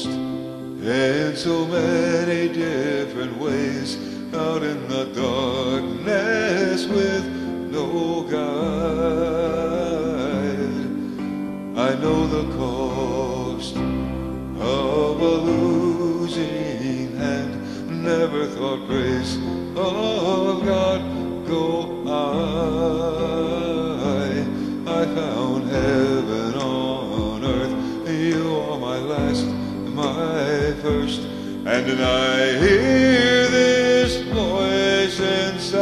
in so many different ways out in the darkness with no guide. I know the cost of a losing hand. Never thought grace and then I hear this voice inside.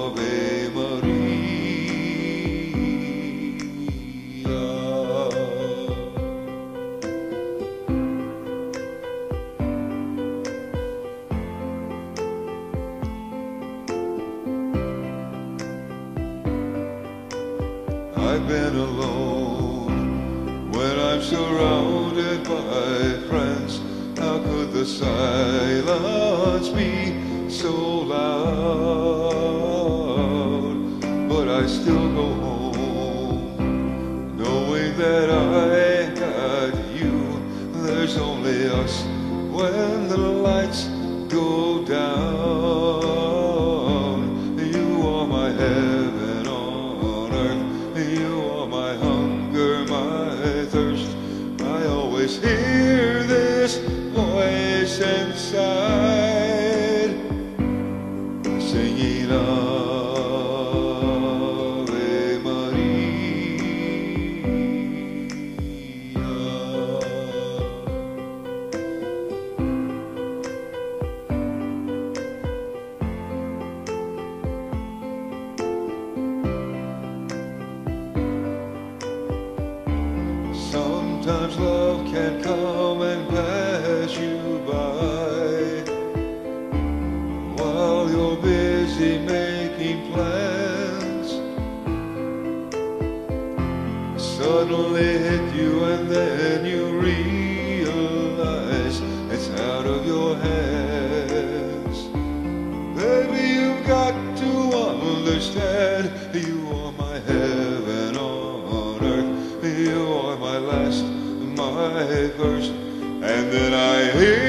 Ave Maria. I've been alone I'm surrounded by friends. How could the silence be so loud? But I still go home knowing that I got you. There's only us when the lights go down. Always hear this voice inside. Singing Ave can come and pass you by while you're busy making plans. Suddenly hit you and then you realize it's out of your hands. And then I hear